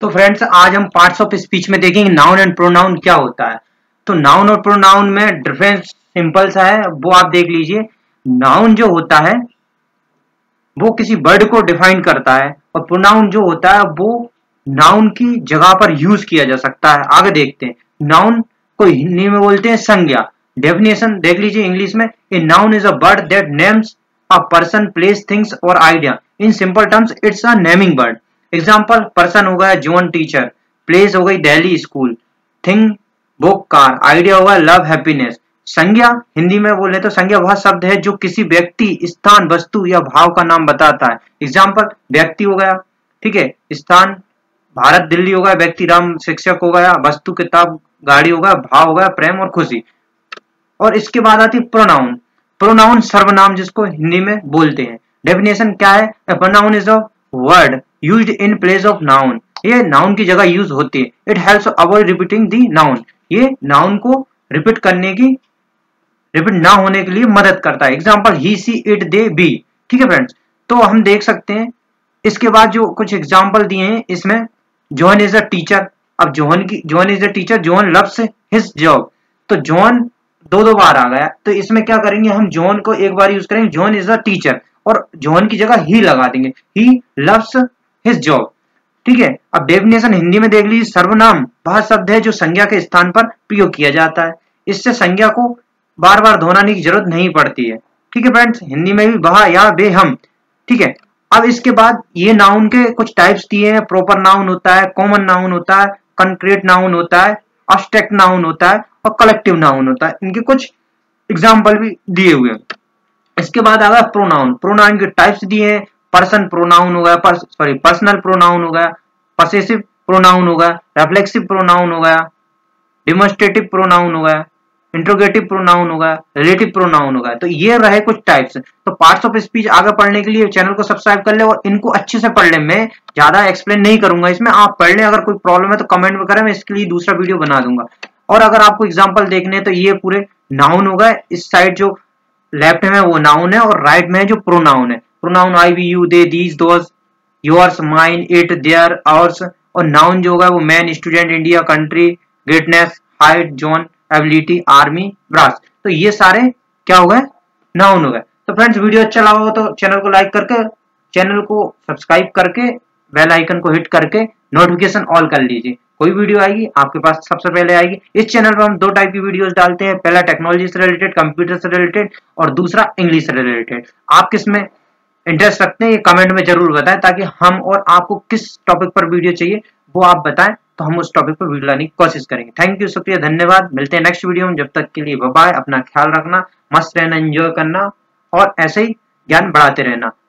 तो फ्रेंड्स आज हम पार्ट्स ऑफ़ स्पीच में देखेंगे नाउन एंड प्रोनाउन क्या होता है। तो नाउन और प्रोनाउन में डिफरेंस सिंपल सा है, वो आप देख लीजिए। नाउन जो होता है, वो किसी वर्ड को डिफाइन करता है और प्रोनाउन जो होता है, वो नाउन की जगह पर यूज़ किया जा सकता है। आगे देखते हैं। नाउन को हिंदी में बोलते हैं संज्ञा। डेफिनेशन देख लीजिए इंग्लिश में। A noun is a word that names a person place things और idea in simple terms it's a naming word example person हो गया जोन टीचर प्लेस हो गई Delhi school thing book car idea होगा love happiness संज्ञा, हिंदी में बोले तो संज्ञा वह शब्द है जो किसी व्यक्ति, स्थान, वस्तु या भाव का नाम बताता है. एग्ज़ाम्पल व्यक्ति हो गया. ठीक है? स्थान, भारत, दिल्ली हो गया, व्यक्ति, राम, शिक्षक हो गया, वस्तु, किताब, गाड़ी हो गया, भाव हो गया, प्रेम और खुशी. और इसके बाद आती प्रोनाउन प्रोनाउन सर्वनाम जिसको हिंदी में बोलते हैं. डेफिनेशन क्या है? Pronoun is a word use in place of noun ये नाउन की जगह यूज़ होती है। It help avoid repeating the noun ये नाउन को रिपीट करने की रिपीट ना होने के लिए मदद करता है। Example he she it they we ठीक है फ्रेंड्स तो हम देख सकते हैं, इसके बाद जो कुछ एग्ज़ाम्पल दिए हैं, इसमें जोहन इज़ अ टीचर अब जोहन की John is a teacher John loves his job तो जोहन दो दो बार आ गया। तो इसमें क्या करेंगे हम? जोहन को एक बार यूज़ करेंगे। जोहन इज़ अ टीचर और जोहन की जगह ही लगा देंगे। ही लव्स हिज जॉब ठीक है? अब डेफिनेशन हिंदी में देख लीजिए, सर्वनाम वह शब्द है जो संज्ञा के स्थान पर प्रयोग किया जाता है। इससे संज्ञा को बार बार दोहराने की ज़रूरत नहीं पड़ती है। ठीक है फ्रेंड्स हिंदी में भी वह या बे हम। ठीक है? अब इसके बाद ये नाउन के कुछ टाइप्स दिए हैं। प्रॉपर नाउन होता है कॉमन नाउन होता है कंक्रीट नाउन होता है अब्स्ट्रैक्ट नाउन होता है और कलेक्टिव नाउन होता है। इनके कुछ एग्ज़ाम्पल भी दिए हुए हैं। इसके बाद आ गया प्रोनाउन प्रोनाउन के टाइप्स दिए हैं। पर्सन प्रोनाउन हो गया सॉरी पर्सनल प्रोनाउन हो गया पसेसिव प्रोनाउन हो गया रेफ्लेक्सिव प्रोनाउन हो गया डिमोस्ट्रेटिव प्रोनाउन हो गया इंट्रोगेटिव प्रोनाउन होगा रिलेटिव प्रोनाउन होगा। तो ये रहे कुछ टाइप्स तो पार्ट्स ऑफ़ स्पीच आगे पढ़ने के लिए चैनल को सब्सक्राइब कर ले और इनको अच्छे से पढ़ ले। मैं ज़्यादा एक्सप्लेन नहीं करूँगा इसमें। आप पढ़ ले, अगर कोई प्रॉब्लम है तो कमेंट में करें, मैं इसके लिए दूसरा वीडियो बना दूँगा। और अगर आपको एग्ज़ाम्पल देखने तो ये पूरे नाउन होगा। इस साइड जो लेफ़्ट में वो नाउन है और राइट में जो प्रोनाउन है। Pronoun I we you they these those yours mine it their ours और नाउन जो होगा वो man student India country greatness height John ability army brass तो ये सारे क्या हो गए? नाउन हो गए। तो फ्रेंड्स वीडियो अच्छा लगा हो तो चैनल को लाइक करके चैनल को सब्सक्राइब करके बेल आइकन को हिट करके नोटिफिकेशन ऑल कर लीजिए। कोई वीडियो आएगी, आपके पास सबसे पहले आएगी। इस चैनल पर हम दो टाइप की वीडियोस डालते हैं। पहला टेक्नोलॉजी से रिलेटेड कंप्यूटर से रिलेटेड और दूसरा इंग्लिश से रिलेटेड आप किसमें इंटरेस्ट रखते हैं, ये कमेंट में ज़रूर बताएँ, ताकि हम और आपको किस टॉपिक पर वीडियो चाहिए, वो आप बताएँ तो हम उस टॉपिक पर वीडियो लाने की कोशिश करेंगे। थैंक यू शुक्रिया, धन्यवाद। मिलते हैं नेक्स्ट वीडियो में, जब तक के लिए बाय अपना ख्याल रखना, मस्त रहना एंजॉय करना, और ऐसे ही ज्ञान बढ़ाते रहना।